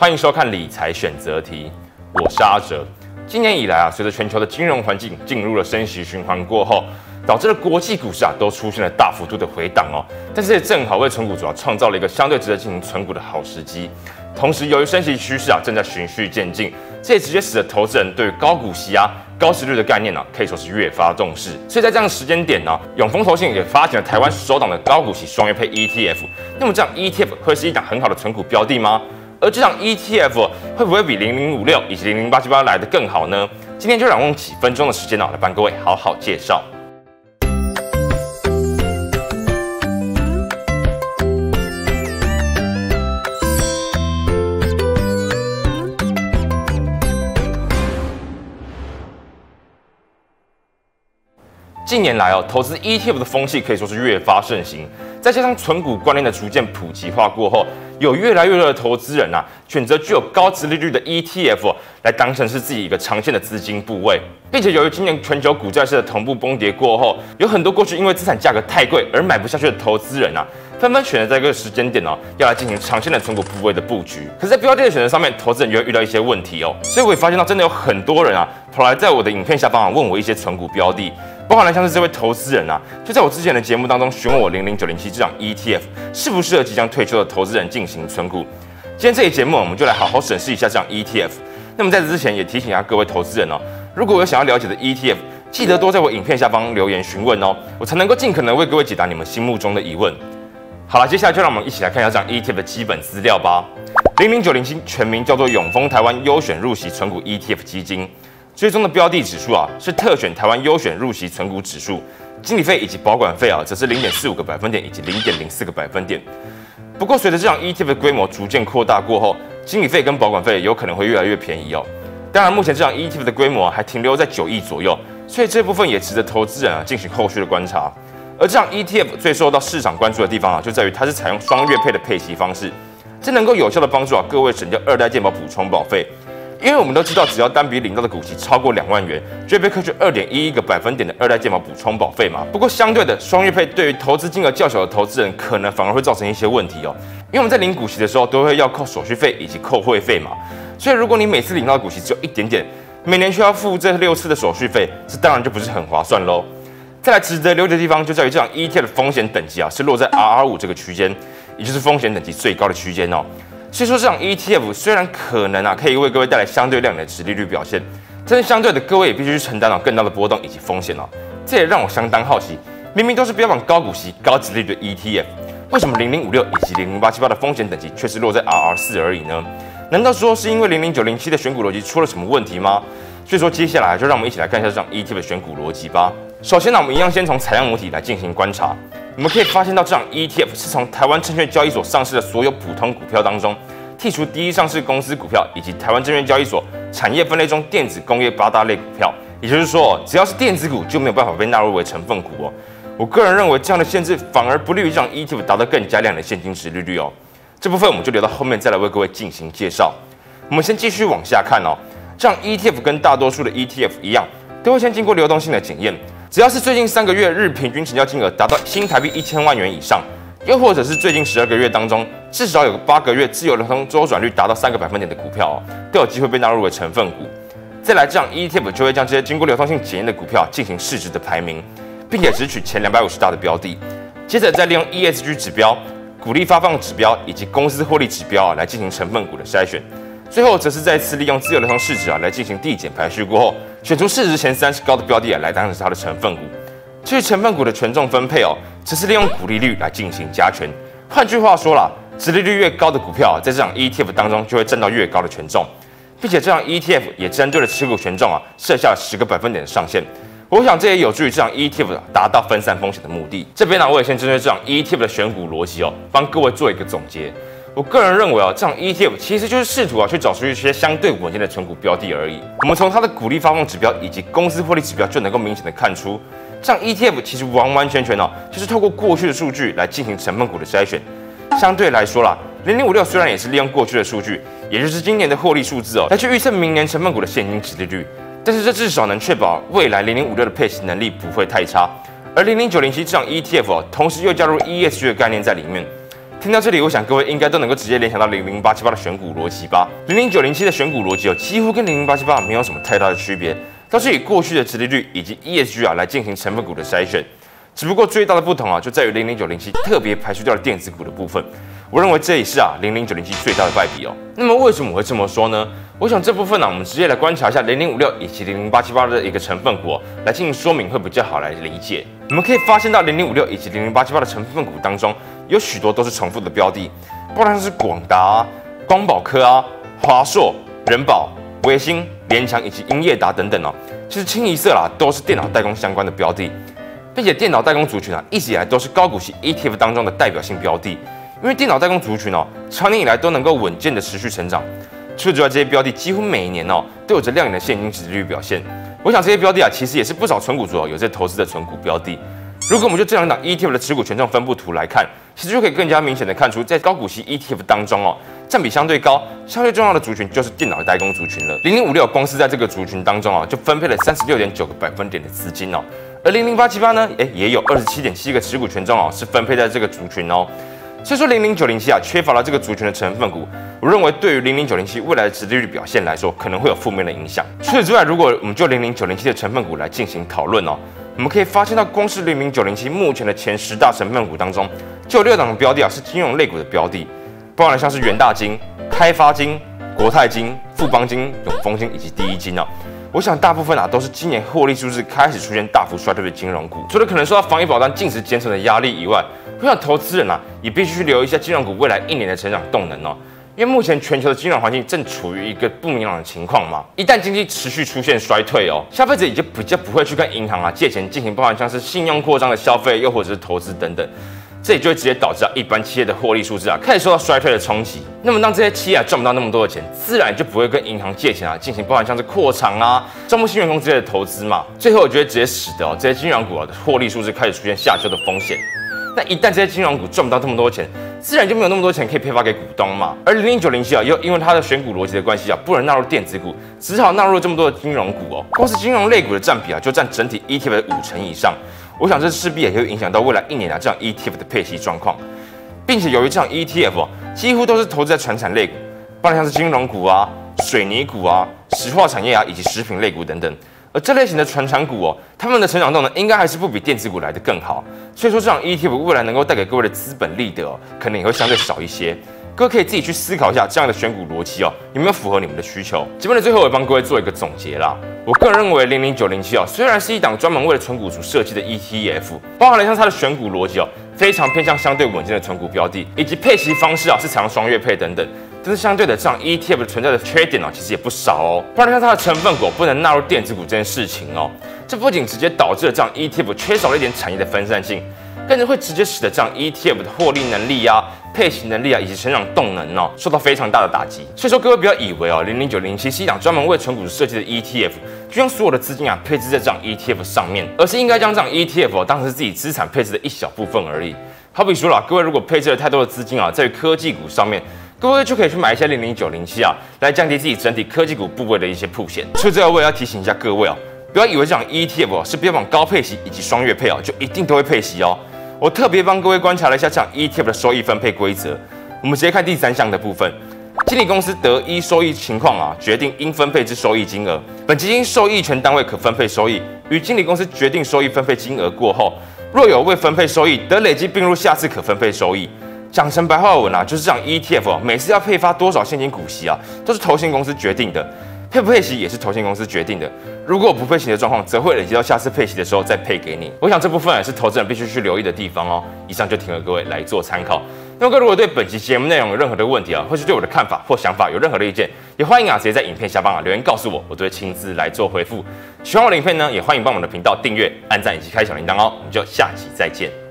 欢迎收看理财选择题，我是阿哲。今年以来啊，随着全球的金融环境进入了升息循环过后，导致了国际股市啊都出现了大幅度的回档哦。但是也正好为存股主要创造了一个相对值得进行存股的好时机。同时，由于升息趋势啊正在循序渐进，这也直接使得投资人对于高股息啊、高息率的概念呢，可以说是越发重视。所以在这样的时间点呢，永丰投信也发行了台湾首档的高股息双月配 ETF。那么这样 ETF 会是一档很好的存股标的吗？而这场 ETF 会不会比零零五六以及零零八七八来的更好呢？今天就让我用几分钟的时间呢，来帮各位好好介绍。近年来哦，投资 ETF 的风气可以说是越发盛行，再加上存股观念的逐渐普及化过后，有越来越多的投资人啊，选择具有高值利率的 ETF 来当成是自己一个长线的资金部位，并且由于今年全球股债市的同步崩跌过后，有很多过去因为资产价格太贵而买不下去的投资人啊，纷纷选择在这个时间点哦，要来进行长线的存股部位的布局。可是，在标的的选择上面，投资人就会遇到一些问题哦，所以我也发现到真的有很多人啊，跑来在我的影片下方啊问我一些存股标的。包含了像是这位投资人啊，就在我之前的节目当中询问我零零九零七这档 ETF 适不适合即将退休的投资人进行存股。今天这一节目，我们就来好好审视一下这档 ETF。那么在此之前，也提醒一下各位投资人哦，如果有想要了解的 ETF，记得多在我影片下方留言询问哦，我才能够尽可能为各位解答你们心目中的疑问。好了，接下来就让我们一起来看一下这档 ETF 的基本资料吧。零零九零七全名叫做永丰台湾优选入息存股 ETF 基金。最终的标的指数啊，是特选台湾优选入息存股指数，经理费以及保管费啊，则是零点四五个百分点以及零点零四个百分点。不过，随着这场 ETF 的规模逐渐扩大过后，经理费跟保管费有可能会越来越便宜哦。当然，目前这场 ETF 的规模还停留在九亿左右，所以这部分也值得投资人啊进行后续的观察。而这场 ETF 最受到市场关注的地方啊，就在于它是采用双月配的配息方式，这能够有效的帮助啊各位省掉二代健保补充保费。因为我们都知道，只要单笔领到的股息超过两万元，就会被扣去二点一一个百分点的二代健保补充保费嘛。不过相对的，双月配对于投资金额较小的投资人，可能反而会造成一些问题哦。因为我们在领股息的时候，都会要扣手续费以及扣会费嘛。所以如果你每次领到的股息只有一点点，每年需要付这六次的手续费，这当然就不是很划算喽。再来值得留意的地方，就在于这样 ETF 的风险等级啊，是落在 RR 五这个区间，也就是风险等级最高的区间哦。所以说，这场 ETF 虽然可能啊可以为各位带来相对亮眼的值利率表现，但是相对的，各位也必须去承担了更大的波动以及风险哦。这也让我相当好奇，明明都是标榜高股息、高值利率的 ETF，为什么零零五六以及零零八七八的风险等级却是落在 RR 四而已呢？难道说是因为零零九零七的选股逻辑出了什么问题吗？所以说，接下来就让我们一起来看一下这场 ETF 的选股逻辑吧。首先呢，我们一样先从采样母体来进行观察。我们可以发现到，这场 ETF 是从台湾证券交易所上市的所有普通股票当中，剔除第一上市公司股票以及台湾证券交易所产业分类中电子工业八大类股票。也就是说，只要是电子股就没有办法被纳入为成分股哦。我个人认为，这样的限制反而不利于这场 ETF 达到更加亮的现金值利率哦。这部分我们就留到后面再来为各位进行介绍。我们先继续往下看哦。这样 ETF 跟大多数的 ETF 一样，都会先经过流动性的检验。只要是最近三个月日平均成交金额达到新台币一千万元以上，又或者是最近十二个月当中至少有八个月自由流通周转率达到三个百分点的股票哦，都有机会被纳入为成分股。再来，这样 ETF 就会将这些经过流通性检验的股票进行市值的排名，并且只取前两百五十大的标的，接着再利用 ESG 指标、股利发放指标以及公司获利指标啊来进行成分股的筛选。最后则是再次利用自由流通市值啊来进行递减排序过后，选出市值前三十高的标的啊来当成是它的成分股。至于成分股的权重分配哦，只是利用股利率来进行加权。换句话说啦，殖利率越高的股票，在这场 ETF 当中就会占到越高的权重，并且这场 ETF 也针对了持股权重啊设下了十个百分点的上限。我想这也有助于这场 ETF 达到分散风险的目的。这边呢，我也先针对这场 ETF 的选股逻辑哦，帮各位做一个总结。我个人认为啊，这样 ETF 其实就是试图啊去找出一些相对稳健的存股标的而已。我们从它的股利发放指标以及公司获利指标就能够明显的看出，这样 ETF 其实完完全全哦就是透过过去的数据来进行成分股的筛选。相对来说啦，零零五六虽然也是利用过去的数据，也就是今年的获利数字哦，来去预测明年成分股的现金值利率，但是这至少能确保未来零零五六的配息能力不会太差。而零零九零七这样 ETF 哦，同时又加入 ESG 的概念在里面。听到这里，我想各位应该都能够直接联想到零零八七八的选股逻辑吧？零零九零七的选股逻辑哦，几乎跟零零八七八没有什么太大的区别，都是以过去的殖利率以及 ESG 啊来进行成分股的筛选。只不过最大的不同啊，就在于零零九零七特别排除掉了电子股的部分。我认为这也是啊零零九零七最大的败笔哦。那么为什么我会这么说呢？我想这部分呢，我们直接来观察一下零零五六以及零零八七八的一个成分股来进行说明，会比较好来理解。我们可以发现到零零五六以及零零八七八的成分股当中，有许多都是重复的标的，不管是广达、光宝科啊、华硕、人保、微星、联强以及英业达等等哦，其实清一色啦，都是电脑代工相关的标的，并且电脑代工族群啊，一直以来都是高股息 ETF 当中的代表性标的。因为电脑代工族群哦，长年以来都能够稳健的持续成长，除此之外，这些标的几乎每一年哦都有着亮眼的现金值利率表现。我想这些标的啊，其实也是不少存股族哦有在投资的存股标的。如果我们就这两档 ETF 的持股权重分布图来看，其实就可以更加明显的看出，在高股息 ETF 当中哦，占比相对高、相对重要的族群就是电脑代工族群了。零零五六公司在这个族群当中啊，就分配了三十六点九个百分点的资金哦，而零零八七八呢，哎，也有二十七点七个持股权重哦，是分配在这个族群哦。所以说零零九零七啊，缺乏了这个族群的成分股，我认为对于零零九零七未来的殖利率表现来说，可能会有负面的影响。除此之外，如果我们就零零九零七的成分股来进行讨论哦，我们可以发现到，光是零零九零七目前的前十大成分股当中，就有六档的标的啊是金融类股的标的，包含像是元大金、开发金、国泰金、富邦金、永丰金以及第一金哦。我想大部分啊都是今年获利数字开始出现大幅衰退的金融股，除了可能受到防疫保单净值减损的压力以外，我想投资人啊也必须去留意一下金融股未来一年的成长动能哦，因为目前全球的金融环境正处于一个不明朗的情况嘛，一旦经济持续出现衰退哦，消费者也就比较不会去跟银行啊借钱进行包含像是信用扩张的消费，又或者是投资等等。这也就会直接导致啊，一般企业的获利数字啊开始受到衰退的冲击。那么当这些企业啊赚不到那么多的钱，自然就不会跟银行借钱啊，进行包含像是扩厂啊、招募新员工之类的投资嘛。最后我觉得直接使得哦这些金融股啊的获利数字开始出现下修的风险。那一旦这些金融股赚不到这么多钱，自然就没有那么多钱可以配发给股东嘛。而零零九零七啊，又因为它的选股逻辑的关系啊，不能纳入电子股，只好纳入这么多的金融股哦。光是金融类股的占比啊，就占整体 ETF 的五成以上。我想这势必也会影响到未来一年啊这样 ETF 的配息状况，并且由于这样 ETF 几乎都是投资在传产类股，不然像是金融股啊、水泥股啊、石化产业啊以及食品类股等等，而这类型的传产股哦，他们的成长动能应该还是不比电子股来的更好，所以说这样 ETF 未来能够带给各位的资本利得哦，可能也会相对少一些。各位可以自己去思考一下这样的选股逻辑哦，有没有符合你们的需求？节目的最后，我帮各位做一个总结啦。我个人认为，零零九零七哦，虽然是一档专门为了存股族设计的 ETF，包含了像它的选股逻辑哦，非常偏向相对稳健的存股标的，以及配息方式啊是采用双月配等等。但是相对的，这样 ETF 存在的缺点哦，其实也不少哦。不然像它的成分股不能纳入电子股这件事情哦，这不仅直接导致了这样 ETF 缺少了一点产业的分散性。更会直接使得这样 ETF 的获利能力啊、配型能力啊以及成长动能哦受到非常大的打击。所以说各位不要以为哦零零九零七是一档专门为纯股设计的 ETF，就将所有的资金啊配置在这样 ETF 上面，而是应该将这样 ETF 当成是自己资产配置的一小部分而已。好比说了，各位如果配置了太多的资金啊在科技股上面，各位就可以去买一些零零九零七啊，来降低自己整体科技股部位的一些铺险。所以最后我也要提醒一下各位哦，不要以为这种 ETF 是标榜高配息以及双月配哦，就一定都会配息哦。我特别帮各位观察了一下这样 ETF 的收益分配规则。我们直接看第三项的部分，经理公司得一收益情况啊，决定应分配之收益金额。本基金受益权单位可分配收益，与经理公司决定收益分配金额过后，若有未分配收益，得累积并入下次可分配收益。讲成白话文啊，就是这样 ETF 每次要配发多少现金股息啊，都是投信公司决定的。配不配息也是投信公司决定的。如果不配息的状况，则会累积到下次配息的时候再配给你。我想这部分也是投资人必须去留意的地方哦。以上就提供各位来做参考。那么，如果对本期节目内容有任何的问题啊，或是对我的看法或想法有任何的意见，也欢迎啊直接在影片下方啊留言告诉我，我都会亲自来做回复。喜欢我的影片呢，也欢迎帮我们的频道订阅、按赞以及开小铃铛哦。我们就下期再见。